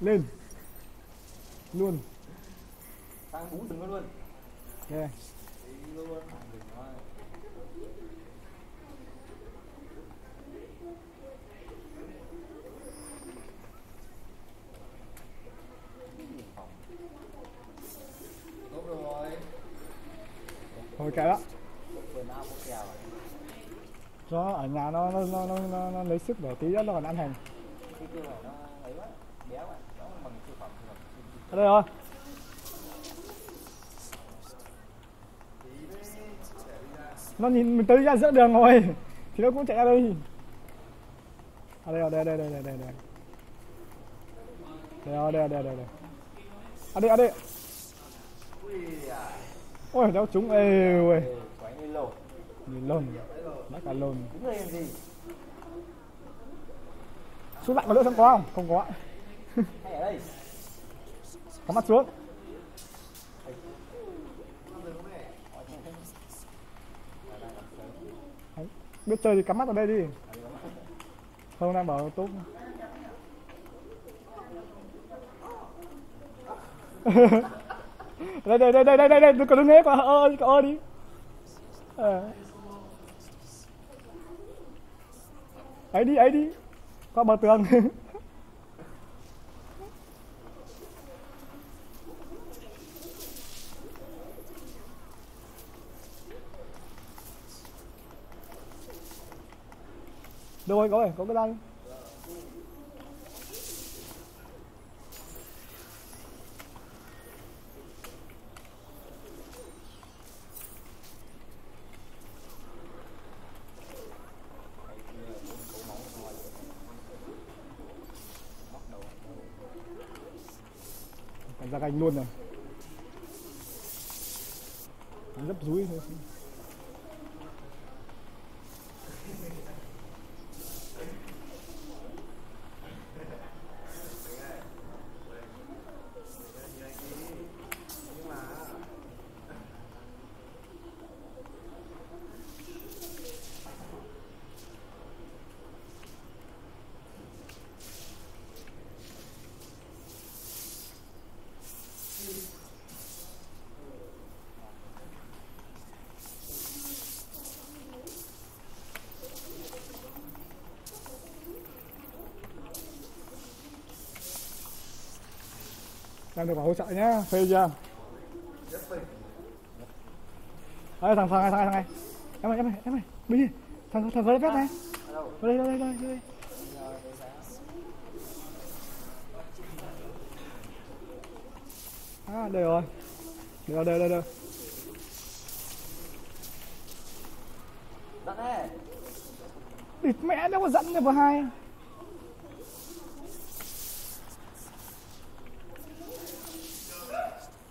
lên. Luôn. Sang bú rừng luôn ok nó thôi kệ đó. Cho ở nhà nó nó, nó, nó, nó, nó lấy sức để tí nữa nó còn ăn hành Cái kia này nó ấy quá Béo quá Nó bằng thực phẩm thực phẩm ở đây thôi nó nhìn mình tới ra giữa đường rồi, thì nó cũng chạy ra đây. Ở đây ở đây đây đây đây đây. Đây đây ở đây đây đây. Đây ở đây ở đây. Ôi, cháu chúng ê ôi nhìn lồn nó cả lồn. Xuống lại có nữa không có không? Không có Hay ở đây có mắt xuống. Đấy, biết chơi thì cắm mắt vào đây đi. Không đang bảo tốt. Đây đây đây đây đây đây đây đừng có đứng hết có ơ đi ơ đi. Ờ. ấy đi ấy đi. Qua bờ tường. Được rồi có rồi có cái đây ra gành luôn rồi. Rất rúi thôi. Em được bảo hỗ trợ nhé, phê chưa? Đây, thằng thằng này, thằng này, thằng này. Em ơi, em ơi, em ơi, đi. Thằng thằng có phép này. Đâu Đây, đây, đây, đây, đây. Rồi, đây À, đây rồi. Đây rồi, đây, đây, đây. Đặt đây Địt mẹ đâu có dẫn được vào hai.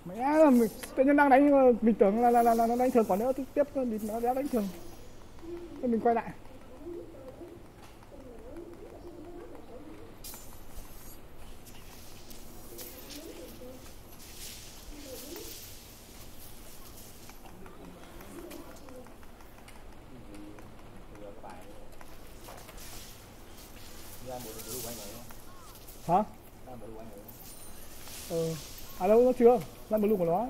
Mẹ là mình tự nhiên đang đánh mà mình tưởng là là là, là nó đánh thường quả nữa tiếp tiếp nó đéo đánh thường. Thế mình quay lại. Hả? Ừ. À đâu nó chưa? Lan blue của nó.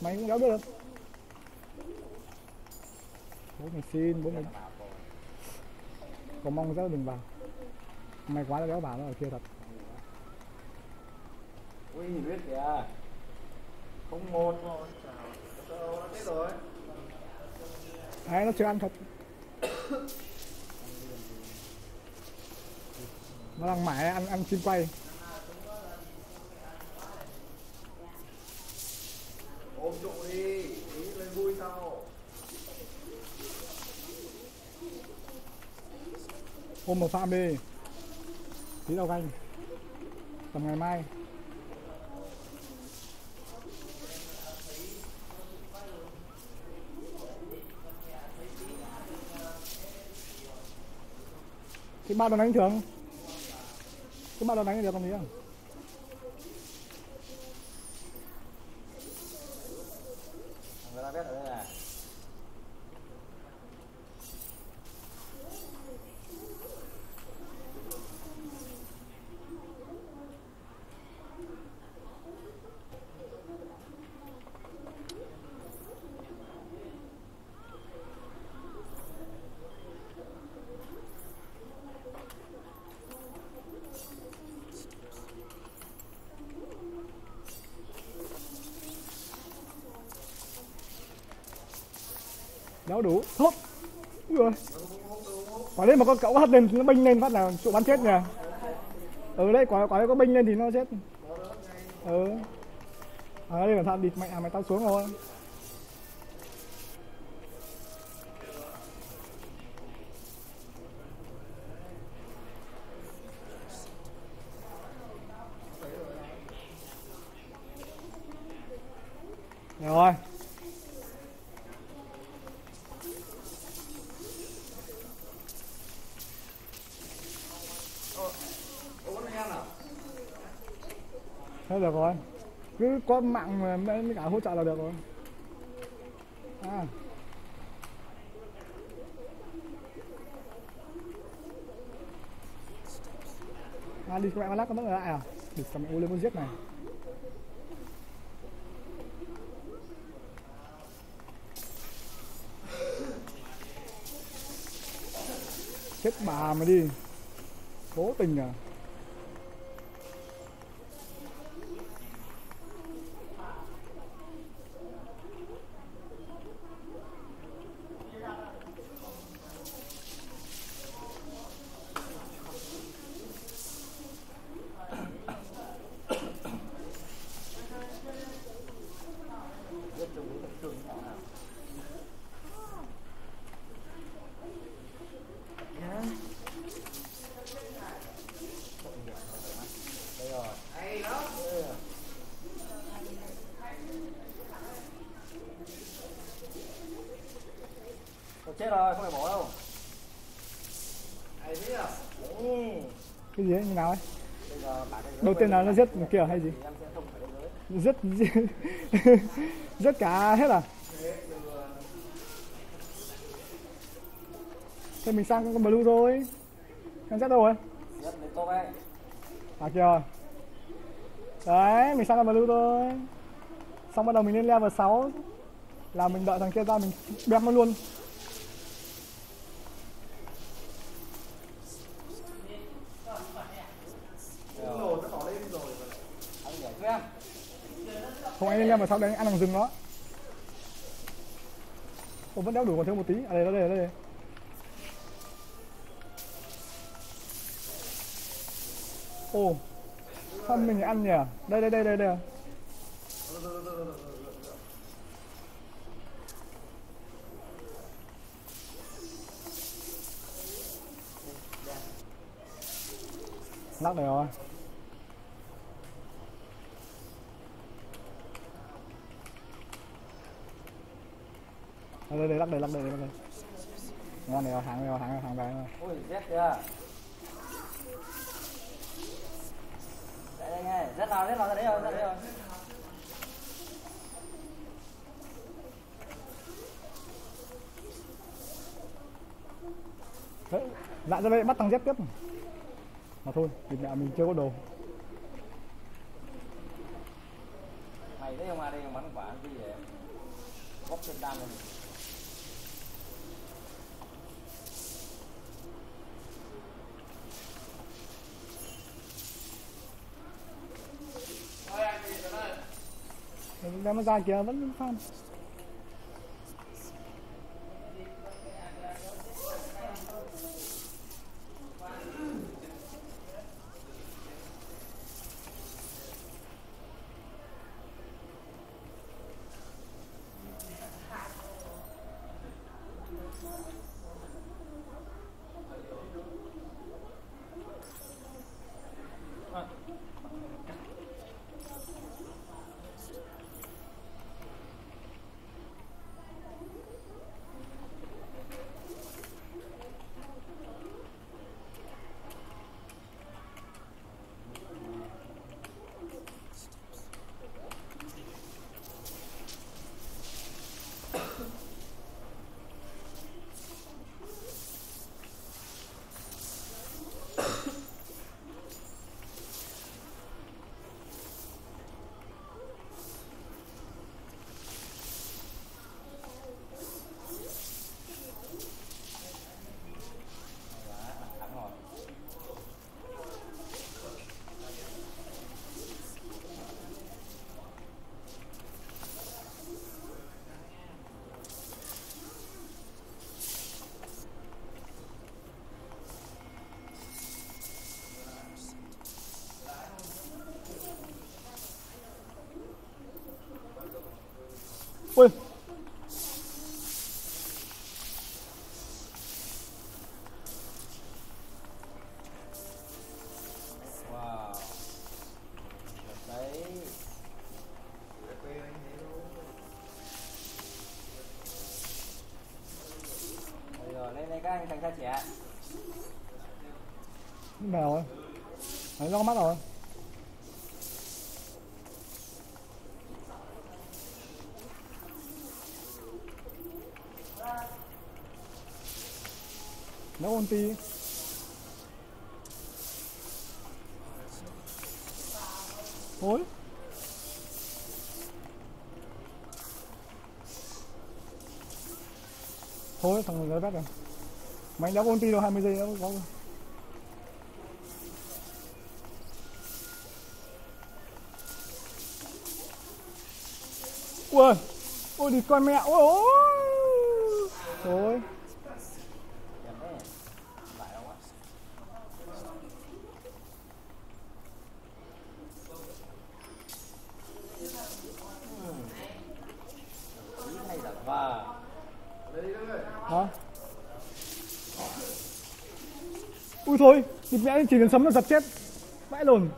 Mày cũng biết được. Bố mày xin, bố mày có mong rất đừng vào. Mày quá là đéo vào nó ở kia thật. Ui, biết kìa Không một rồi Chào Nó chết rồi Đấy, nó chưa ăn thật. nó đang mãi ăn ăn chim quay. Ôm trụ đi Tí lên vui sau Ôm một farm đi. Tí đầu canh. Tầm ngày mai. Cái ba đòn đánh thường. Cái ba đòn đánh được còn gì không? Người ta biết ở đây là đéo đủ. Thốt rồi. Quả đấy mà con cậu hất lên nó binh lên, phát là trụ bắn chết nhỉ? Ừ đấy, quả quả đấy có binh lên thì nó chết ừ. Ở đây là thằng địt mẹ mày tao xuống rồi. Thế được rồi. Cứ có mạng mà mới cả hỗ trợ là được rồi. À. À đi mẹ mà lắc con mất lại à? Được sao mẹ lên muốn giết này. Chết bà mà đi. Cố tình à Tôi chết rồi, không phải bỏ đâu. Ai biết à? Ừ cái gì ấy, như nào ấy? Đầu tiên là nó giết kiểu hay gì? Rất rất cả hết à? Thế mình sang con blue rồi con rất đâu rồi ấy. à kìa. Đấy mình sang con blue thôi. Xong bắt đầu mình lên level 6 là mình đợi thằng kia ra mình đem nó luôn Anh nhảy cho em không anh lên level 6 đấy ăn thằng rừng đó? Ồ, vẫn đéo đủ còn thiếu một tí. À đây đây đây đây ồ sao mình ăn nhỉ? Đây đây đây đây đây. Lắc này rồi. Đây đây đây lắc đây lắc đây lắc đây ngon này rồi hàng này rồi hàng hàng vàng rồi Ui, giết kìa. Đây đây nghe, giết nào, giết nào ra đấy rồi, ra đấy rồi. Đấy, lại ra đây bắt thằng dép tiếp mà thôi thì mẹ mình chưa có đồ Mày thấy không ai đây bắn quả gì vậy? Bóc trên đam lên. Đem nó ra kìa vẫn fan ui wow đấy Rồi rồi lên đây các anh thành ra trẻ nào rồi nó có mắt rồi. Nấu ăn ulti. Ôi. Thôi, thằng người bắt rồi. Mày đã có ti đâu 20 giây đâu, có rồi. Ui, Ôi, đi con mẹ. Ôi ôi. Thôi đẹp đấy lại đâu á Ý hay giả vờ Hả Ui thôi. Địt mẹ chỉ cần sấm là giật chết. Vãi lồn.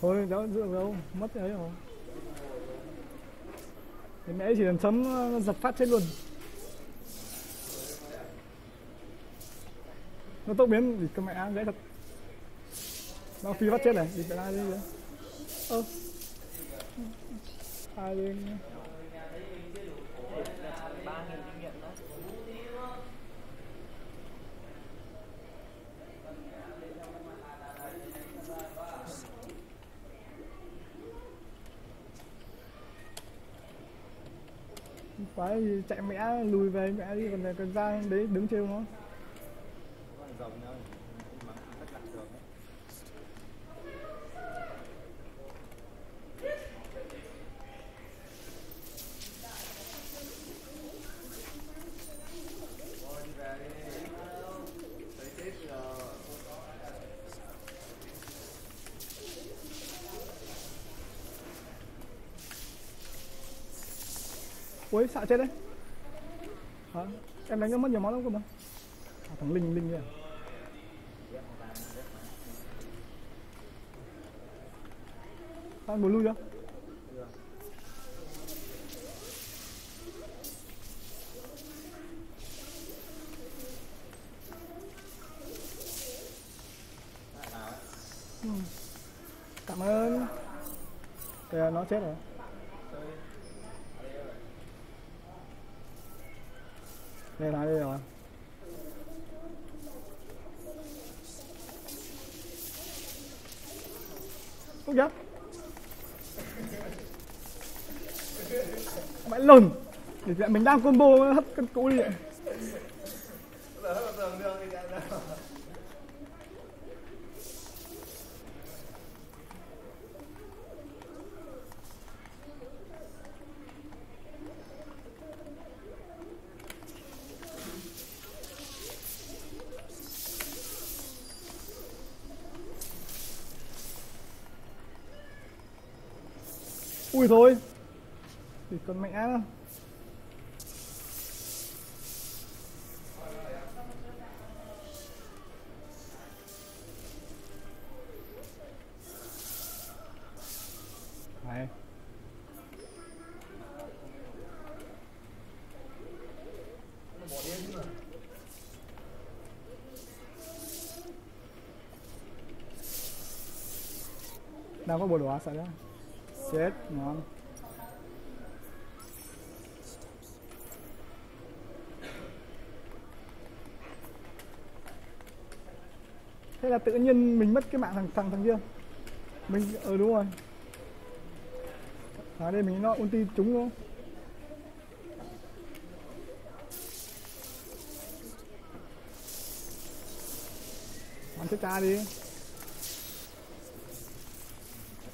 Thôi. Đó dựa đâu. Mất ấy rồi Thì mẹ chỉ cần sấm nó ờ, giật phát chết luôn. Nó tốc biến thì con mẹ dễ thật. Nó phi phát chết này. Thì phải ai đi vậy Ơ. Ai đi ba nghìn kinh nghiệm đó phải chạy mẹ lùi về mẹ đi còn còn ra đấy đứng trêu nó con rồng nữa mà rất lạc đường đấy Ui xạ chết đấy. Hả? Em đánh nó mất nhiều máu lắm cơ mà. À, Thằng Linh Linh kìa. Anh muốn lui chưa? Ừ. Cảm ơn. Kìa nó chết rồi Đây là đây rồi Không chết rừng Để lại mình đang combo hấp cân cũ đi vậy Ui thôi con mẹ nó Này. Đang có bộ đồ sợ đó Chết, ngon Thế là tự nhiên mình mất cái mạng thằng thằng thằng kia. Mình, ờ đúng rồi. À đây mình nó ulti trúng luôn. Bắn chết cha đi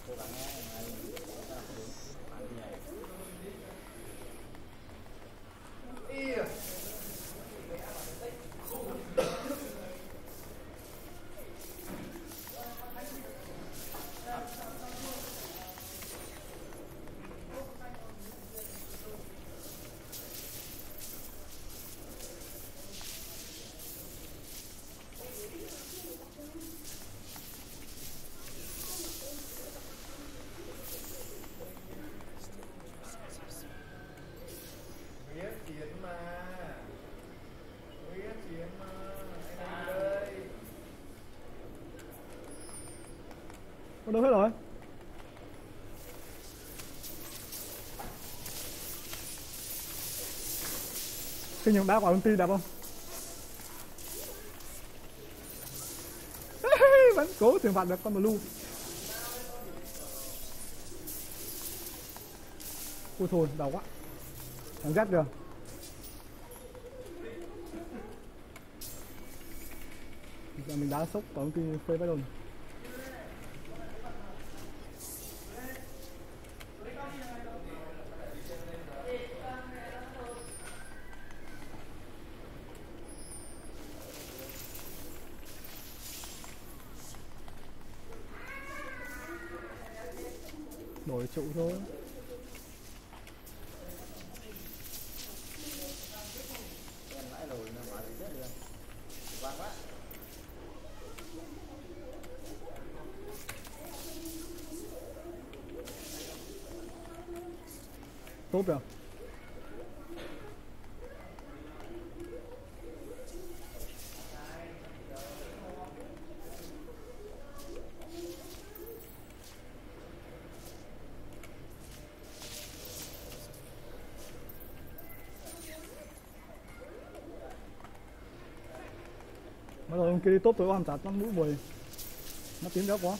cố gắng nhé ngày bán gì này có đâu hết rồi. Khi nhường đá quả công ty đẹp không? Vẫn cố trừng phạt được con blue Ui thôi, đau quá. Thằng Z kìa. Giờ mình đá sốc quả công ty phê vãi đồn đổi trụ thôi em lãi rồi nó mà thì chết liền vàng quá tốt rồi. Bắt đầu ông kia đi tốt tối hoàn chặt nó mũi bùi. Nó tím đéo quá.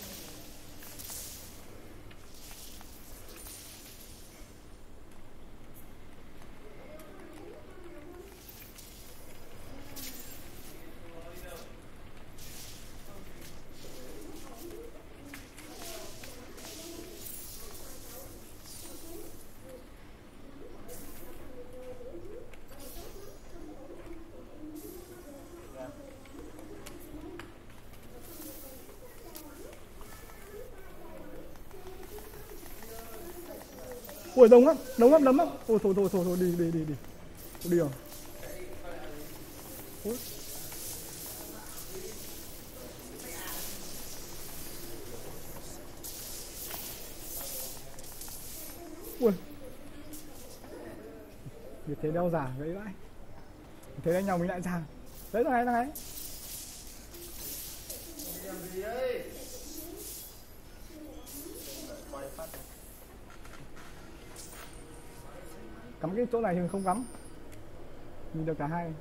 Ui đông lắm, đông lắm, đông lắm. Ôi thôi thôi thôi, thôi đi đi đi đi. Thôi, Đi rồi Ui. Ui. Như thế đeo giả gãy vãi. Thế đánh nhau mình lại giả. Đấy là này là này làm gì ấy quay phát Cắm cái chỗ này thì mình không cắm. Mình được cả hai.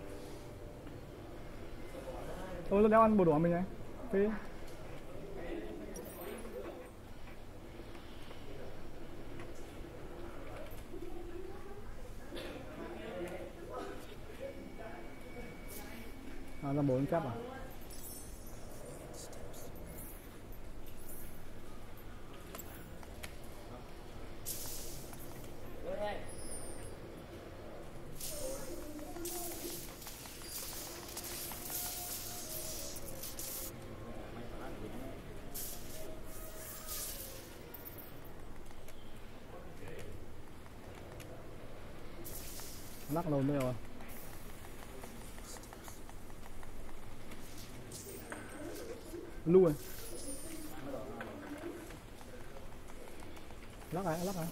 Tôi nó đeo ăn bồ đỏ mình này. Phê À là bốn chắc à? Lắc lâu nữa rồi. Luôn, lắc lại lắc lại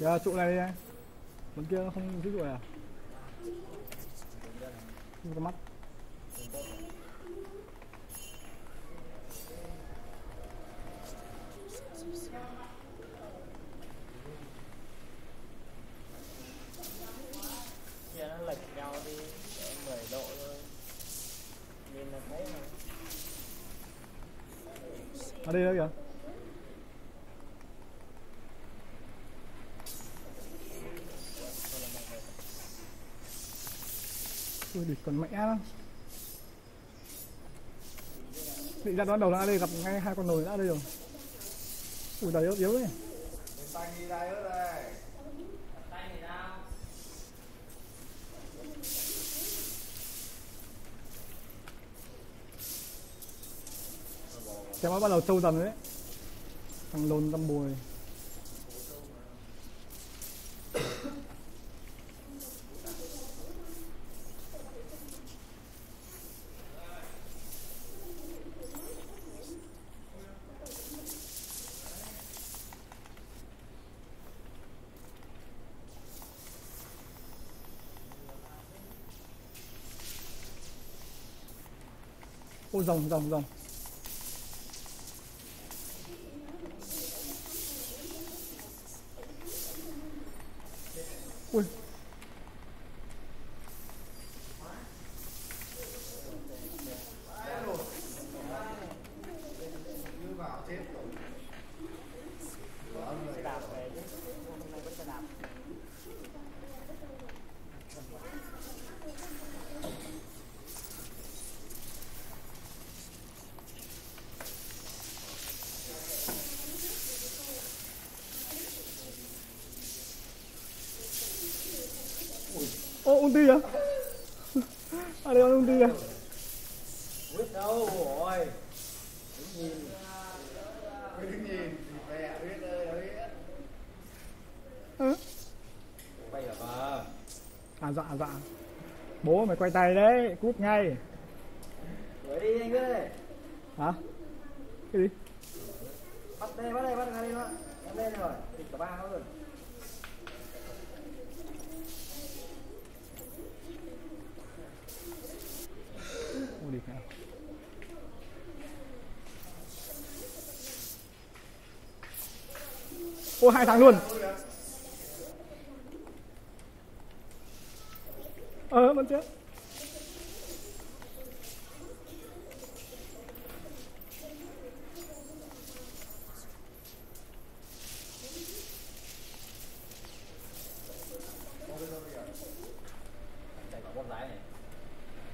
Giờ trụ này đi Bên kia nó không giữ trụ này à? Không có mắt. Kia nó lệch nhau đi để 10 độ thôi. Nhìn là thấy mà. Ở đây đó kìa còn mẹ lắm. Bị ra đoán đầu đã đây gặp ngay hai con nồi đã đây rồi. Ui đầy yếu yếu ấy tay đi Cái bắt đầu trâu dần đấy. Thằng lồn dăm bùi ô rồng rồng rồng. Ui như vào chết rồi xe đạp về chứ hôm nay có xe đạp Ô ulti à? À đây con ulti à? Quyết đâu rồi. Đứng nhìn. Đứng nhìn. Thì mẹ biết ơi biết. Ừ. quay là bà. À dạ dạ. Bố mày quay tay đấy Cút ngay. Đuổi đi anh ơi. Hả? Cái gì bắt đây bắt đây bắt ngay đi nó em lên rồi thịt cả ba nó rồi Ô đi nào Ô hai tháng luôn. Ờ vẫn chết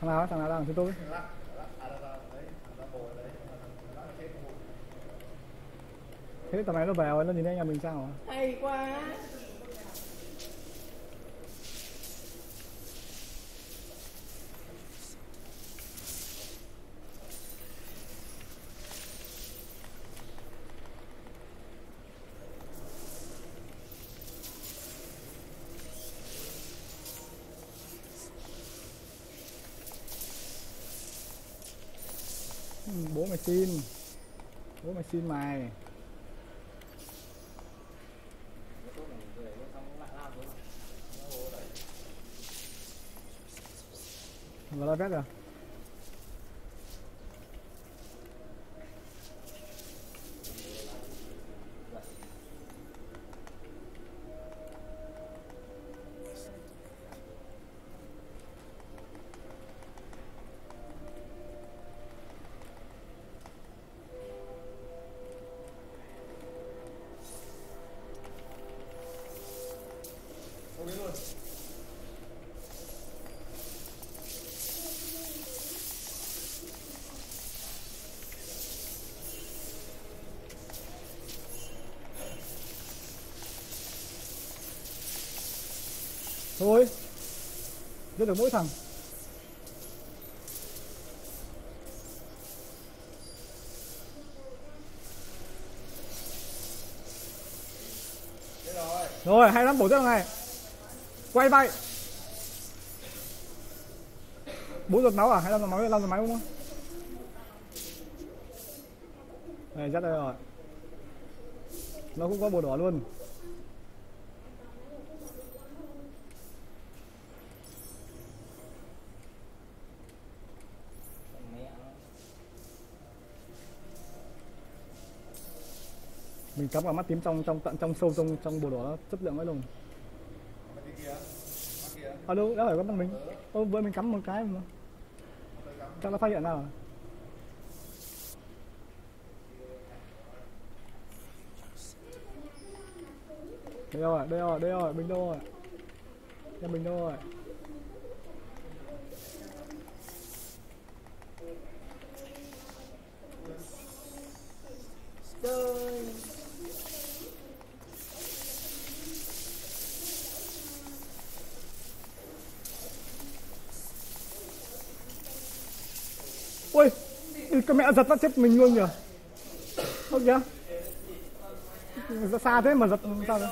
Thằng nào thằng nào đang chúng tôi à đó đó đấy thằng đó bồi đấy thằng đó chết rồi Thế tầm này nó về rồi nó nhìn thấy em mình sao hả? Hay quá. Ừ, Bố mày xin. Bố mày xin mày Fala a verdade. Thôi. Giết được mỗi thằng. Rồi hay lắm bổ tiếp này. Quay bay. Bốn giọt máu à? Hay năm giọt máu, năm giọt máu đúng không? Này dắt đây rồi. Nó cũng có bồ đỏ luôn mẹ nó mình cắm vào mắt tím trong trong tận trong sâu trong trong bộ đỏ chất lượng ấy luôn. Alo đâu, đã phải có mắt mình. Ô vừa mình cắm một cái mà. Chắc nó phát hiện nào? Đây rồi, đây rồi, đây rồi, mình đâu rồi? Em mình đâu rồi? Giật nó chết mình luôn nhỉ? Không kìa ra xa thế mà giật sao đấy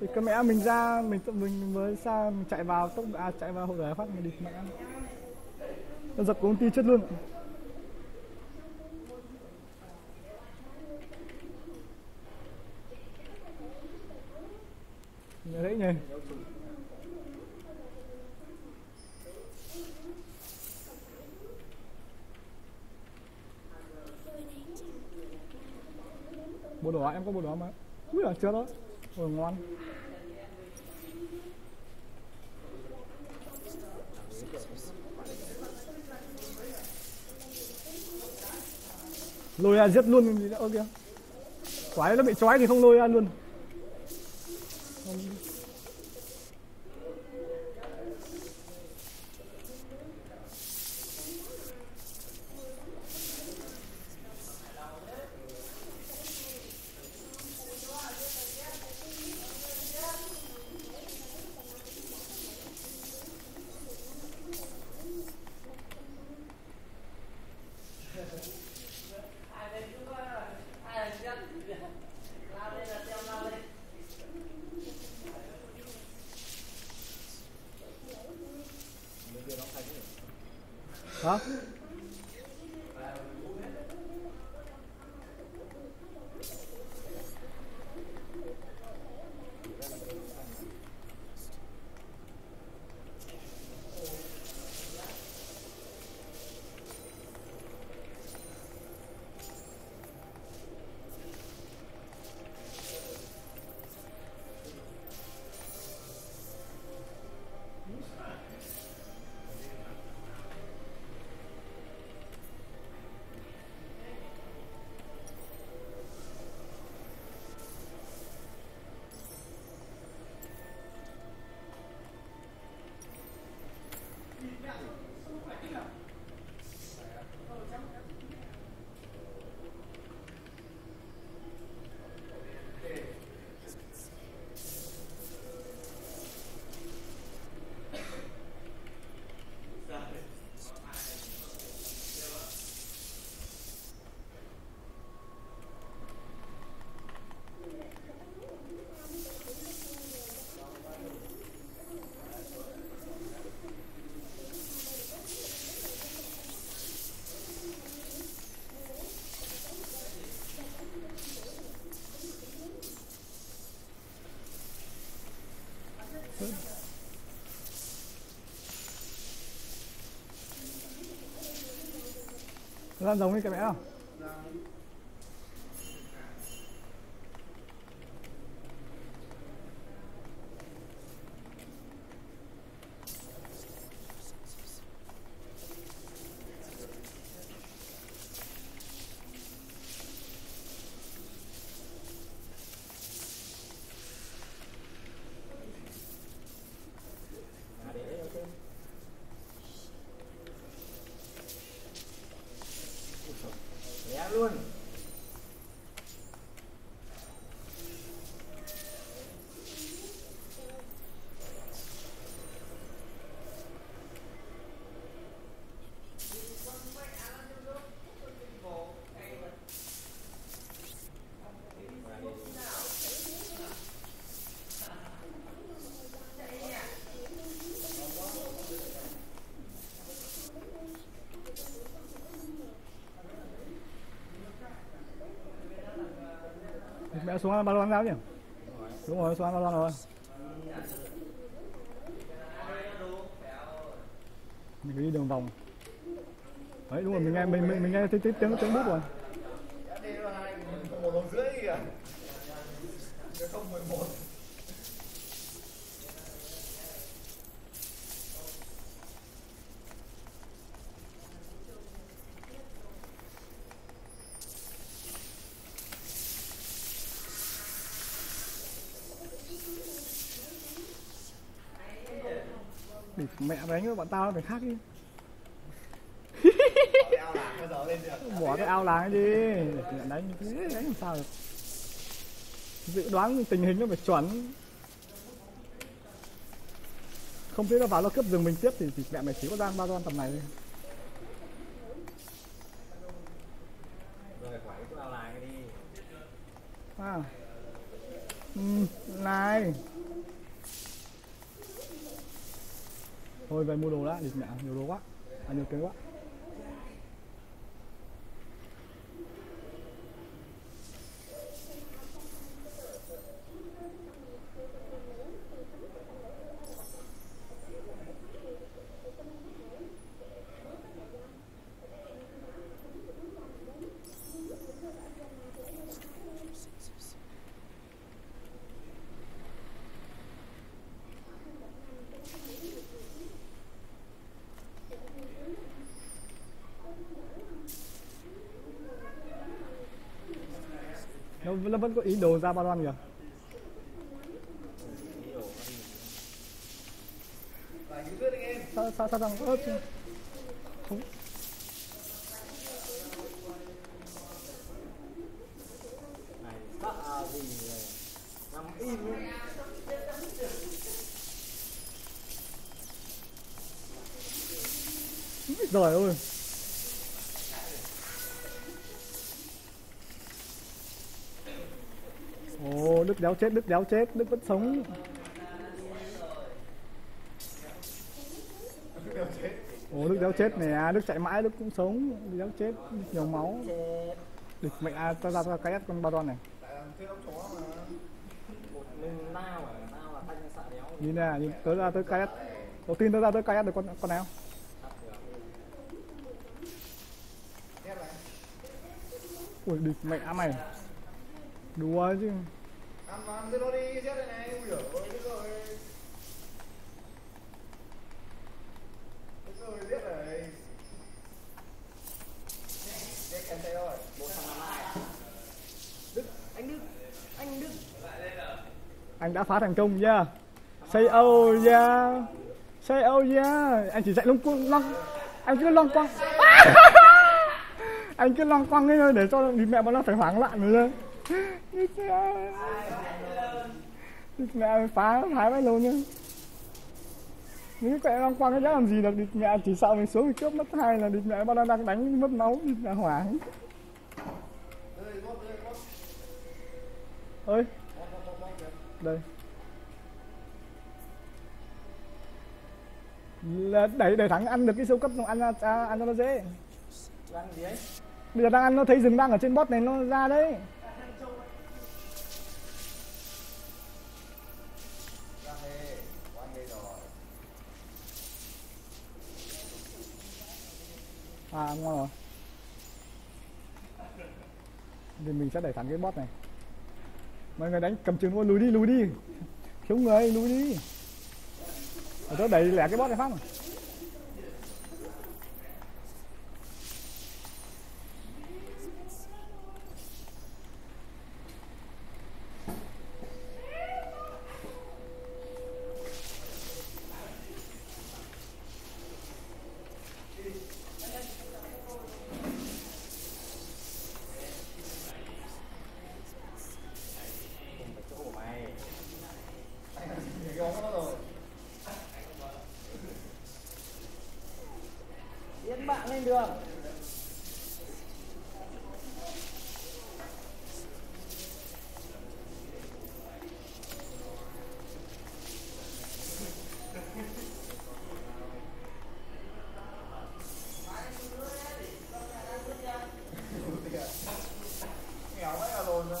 thì hỏi cái mẹ mình ra mình tự mình mới xa mình chạy vào tốc à, chạy vào hậu giải phát mình đi. Mẹ nó giật công ty chết luôn. Nhớ đấy nhỉ? Bộ đỏ em có bộ đỏ mà ui là chưa đó rồi ngon. Lôi ra giết luôn gì nữa kìa quái nó bị chói thì không lôi ra luôn. Nó giống như cái bé không? Mẹ xuống ăn bao lon sao nhỉ? Đúng rồi, xuống ăn bao lon rồi. Mình cứ đi đường vòng. Đấy đúng rồi, mình nghe mình mình, mình nghe tiếng tiếng tiếng bút rồi. mẹ đánh với bọn tao phải khác đi. Bỏ cái ao láng đi. Đánh như thế đánh làm sao được? Dự đoán tình hình nó phải chuẩn. Không biết nó vào nó cướp rừng mình tiếp thì, thì mẹ mày chỉ có giang ba con tầm này thôi. À. Ừ, này. Thôi về mua đồ đã. Địt mẹ nhiều đồ quá. À nhiều tiền quá. Nó, vẫn có ý đồ ra ba đoan kìa. Phải sao sao sao? Thằng ớt đéo chết đức đéo chết đức vẫn sống. Ồ đức đéo chết nè đức chạy mãi đức cũng sống đức đéo chết đức nhiều máu. Địch mẹ à, ta ra ta cái con ba đòn này. Nhìn nè nhìn tới ra tới cái đầu tiên tới ra tới cái được con con nào? Ui địch mẹ mày. Đùa chứ. Ăn ăn cái nó đi chết đây này. Ui giời ơi, rồi. Biết rồi, biết rồi. Chết kèm tay rồi. một thằng làm lại đức anh đức anh đức anh đã phá thành công nha say oh yeah say oh yeah anh chỉ chạy lung cung long anh cứ long quăng anh cứ long quăng ấy thôi để cho đi mẹ bọn nó phải hoảng loạn rồi Đi mẹ. Mẹ phá phá mấy luôn nhá. Những cái long quăng cái dám làm gì được đi mẹ chỉ sợ mình xuống mình cướp mất hai là đi mẹ nó đang đánh mất máu đi mẹ hoảng ơi. Đây. Là đẩy để thắng ăn được cái siêu cấp nó ăn à, ăn cho nó dễ. Bây giờ đang ăn nó thấy rừng đang ở trên bot này nó ra đấy à ngon rồi. Thì mình sẽ đẩy thẳng cái bot này. Mọi người đánh cầm chừng luôn, lùi đi lùi đi. Thiếu người, lùi đi. Tôi đẩy lẻ cái bot này phát cùng phải chỗ của mày Thì cái bóng nó rồi. tiến bạn lên đường Nghèo quá là lồn ra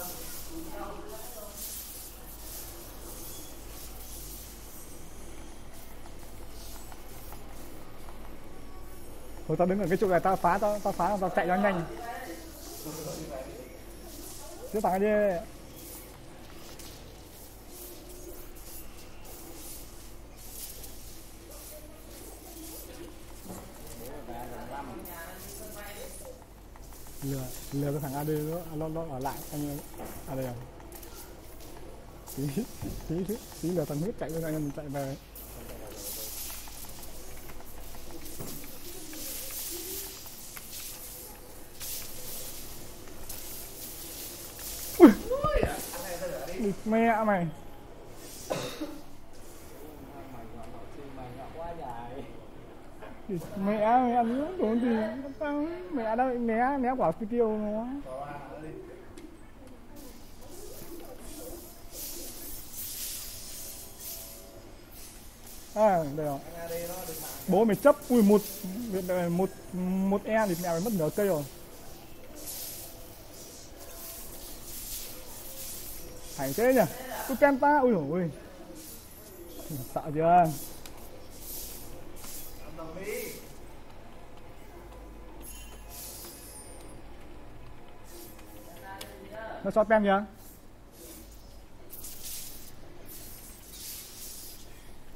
thôi tao đứng ở cái chỗ này tao phá tao tao phá tao chạy cho nhanh. Cứ thẳng đi. Lừa lừa cái thằng AD nó nó à, nó ở lại anh à đây rồi. Tí tí tí, tí lừa thằng huyết chạy bên anh em chạy về. mẹ mày. Mẹ mày ăn uống tốn thì mẹ đâu, mẹ mẹ quả phi tiêu nó à đây rồi bố mày chấp, ui một một một e thì mẹ mày mất nửa cây rồi. Hay thế nhỉ? Ui penta ui dồi ôi. Sợ chưa? Nó cho pem chưa?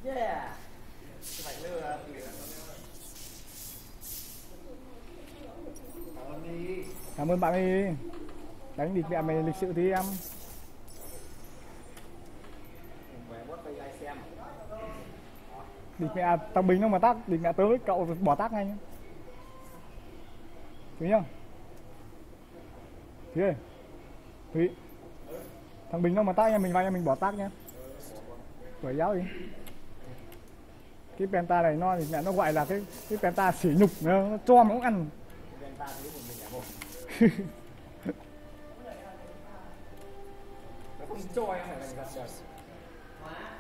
Yeah cảm ơn cảm ơn bạn đi đánh địch mẹ mày lịch sự tí em về bot tay ai xem địch mẹ thằng bình nó mà tắt địch mẹ tới cậu bỏ tắt ngay nhá. Thúy nhá. Thúy ơi. Thúy Thằng Bình nó mà tắt nha mình vào nha mình bỏ tắt nhá. Tuổi giáo đi. Cái penta này nó thì mẹ nó gọi là cái cái penta sỉ nhục nó, nó cho mà cũng ăn.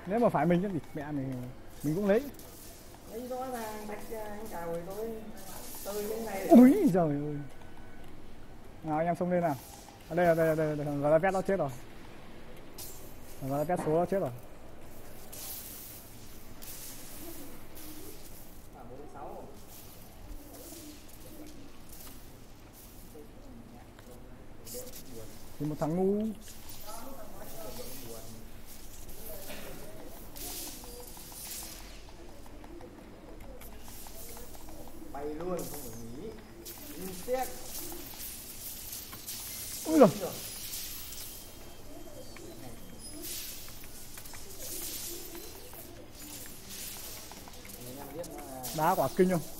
Nếu mà phải mình chứ thì mẹ mình mình cũng lấy. Đấy rõ ràng bạch ra anh chào rồi tôi. Tôi những này Ui giời ơi. Nào anh em xông lên nào. À, Đây là đây là đây. Là, thằng Pet nó chết rồi. Thằng Gala Pet số nó chết rồi. À Thì một thằng ngu bay luôn không phải nghỉ in tiếc Ui là Đá quả kinh không